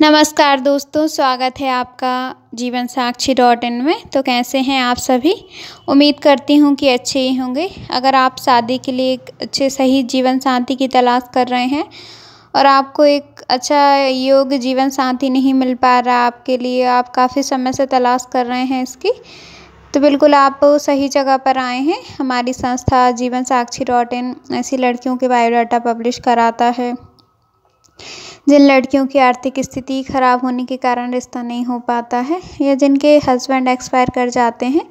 नमस्कार दोस्तों, स्वागत है आपका जीवन साक्षी डॉट इन में। तो कैसे हैं आप सभी? उम्मीद करती हूँ कि अच्छे ही होंगे। अगर आप शादी के लिए एक अच्छे सही जीवन साथी की तलाश कर रहे हैं और आपको एक अच्छा योग्य जीवन साथी नहीं मिल पा रहा आपके लिए, आप काफ़ी समय से तलाश कर रहे हैं इसकी तो बिल्कुल आप सही जगह पर आए हैं। हमारी संस्था जीवन साक्षी डॉट इन ऐसी लड़कियों के बायोडाटा पब्लिश कराता है। जिन लड़कियों की आर्थिक स्थिति खराब होने के कारण रिश्ता नहीं हो पाता है या जिनके हस्बैंड एक्सपायर कर जाते हैं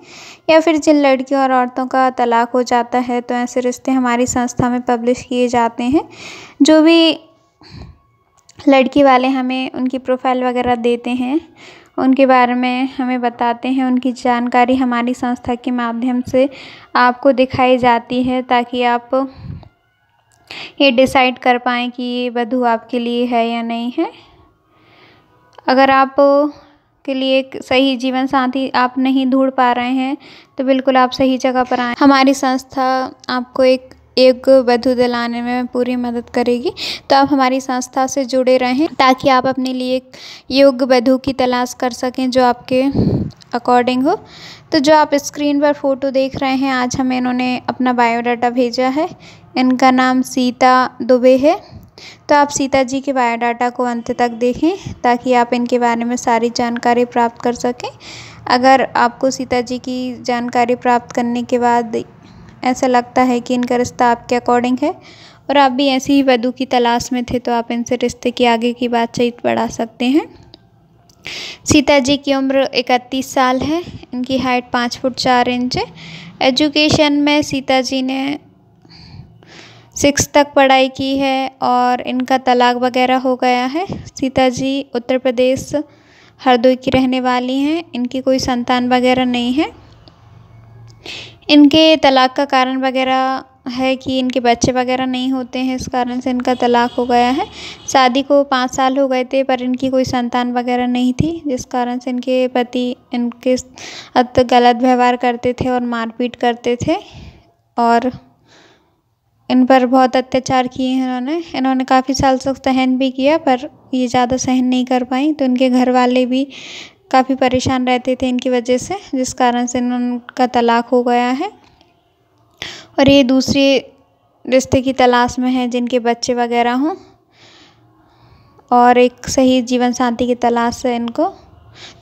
या फिर जिन लड़कियों और औरतों का तलाक हो जाता है तो ऐसे रिश्ते हमारी संस्था में पब्लिश किए जाते हैं। जो भी लड़की वाले हमें उनकी प्रोफ़ाइल वगैरह देते हैं, उनके बारे में हमें बताते हैं, उनकी जानकारी हमारी संस्था के माध्यम से आपको दिखाई जाती है ताकि आप ये डिसाइड कर पाएँ कि ये वधु आपके लिए है या नहीं है। अगर आप के लिए एक सही जीवन साथी आप नहीं ढूंढ पा रहे हैं तो बिल्कुल आप सही जगह पर आएँ। हमारी संस्था आपको एक एक वधु दिलाने में पूरी मदद करेगी। तो आप हमारी संस्था से जुड़े रहें ताकि आप अपने लिए एक योग्य वधु की तलाश कर सकें जो आपके अकॉर्डिंग हो। तो जो आप स्क्रीन पर फ़ोटो देख रहे हैं, आज हमें इन्होंने अपना बायोडाटा भेजा है। इनका नाम सीता दुबे है। तो आप सीता जी के बायोडाटा को अंत तक देखें ताकि आप इनके बारे में सारी जानकारी प्राप्त कर सकें। अगर आपको सीता जी की जानकारी प्राप्त करने के बाद ऐसा लगता है कि इनका रिश्ता आपके अकॉर्डिंग है और आप भी ऐसी ही वधु की तलाश में थे तो आप इनसे रिश्ते की आगे की बातचीत बढ़ा सकते हैं। सीता जी की उम्र इकतीस साल है। इनकी हाइट पाँच फुट चार इंच है। एजुकेशन में सीता जी ने सिक्स तक पढ़ाई की है और इनका तलाक वगैरह हो गया है। सीता जी उत्तर प्रदेश, हरदोई की रहने वाली हैं। इनकी कोई संतान वगैरह नहीं है। इनके तलाक का कारण वगैरह है कि इनके बच्चे वगैरह नहीं होते हैं, इस कारण से इनका तलाक हो गया है। शादी को पाँच साल हो गए थे, पर इनकी कोई संतान वगैरह नहीं थी, जिस कारण से इनके पति इनके गलत व्यवहार करते थे और मारपीट करते थे। और इन पर बहुत अत्याचार किए हैं इन्होंने। इन्होंने काफ़ी साल तक सहन भी किया, पर ये ज़्यादा सहन नहीं कर पाई। तो इनके घर वाले भी काफ़ी परेशान रहते थे इनकी वजह से, जिस कारण से इनका तलाक हो गया है। और ये दूसरे रिश्ते की तलाश में है जिनके बच्चे वगैरह हों। और एक सही जीवन शांति की तलाश है इनको।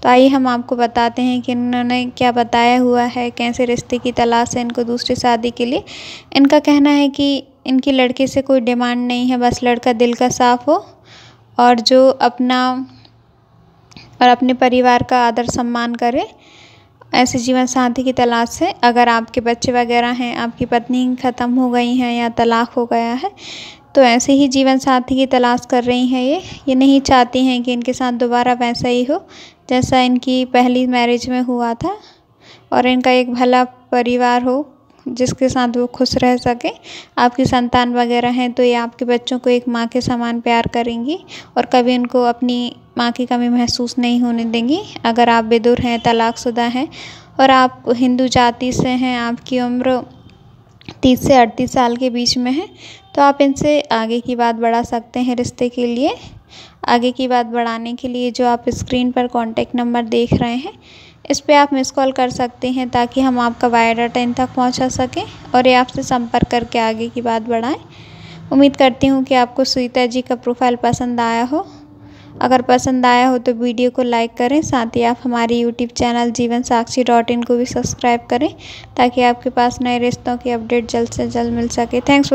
तो आइए हम आपको बताते हैं कि इन्होंने क्या बताया हुआ है, कैसे रिश्ते की तलाश है इनको दूसरी शादी के लिए। इनका कहना है कि इनकी लड़के से कोई डिमांड नहीं है, बस लड़का दिल का साफ़ हो और जो अपना और अपने परिवार का आदर सम्मान करे, ऐसे जीवन साथी की तलाश से अगर आपके बच्चे वगैरह हैं, आपकी पत्नी ख़त्म हो गई हैं या तलाक हो गया है तो ऐसे ही जीवन साथी की तलाश कर रही हैं ये। ये नहीं चाहती हैं कि इनके साथ दोबारा वैसा ही हो। जैसा इनकी पहली मैरिज में हुआ था और इनका एक भला परिवार हो, जिसके साथ वो खुश रह सके। आपकी संतान वगैरह हैं तो ये आपके बच्चों को एक माँ के समान प्यार करेंगी और कभी उनको अपनी माँ की कमी महसूस नहीं होने देंगी। अगर आप बेदुर हैं, तलाकशुदा हैं और आप हिंदू जाति से हैं, आपकी उम्र तीस से अड़तीस साल के बीच में है तो आप इनसे आगे की बात बढ़ा सकते हैं रिश्ते के लिए। आगे की बात बढ़ाने के लिए जो आप स्क्रीन पर कॉन्टैक्ट नंबर देख रहे हैं, इस पर आप मिस कॉल कर सकते हैं ताकि हम आपका बायोडाटा इन तक पहुँचा सकें और ये आपसे संपर्क करके आगे की बात बढ़ाएँ। उम्मीद करती हूँ कि आपको सुनीता जी का प्रोफ़ाइल पसंद आया हो। अगर पसंद आया हो तो वीडियो को लाइक करें, साथ ही आप हमारे यूट्यूब चैनल जीवन साक्षी डॉट इन को भी सब्सक्राइब करें ताकि आपके पास नए रिश्तों की अपडेट जल्द से जल्द मिल सके। थैंक्स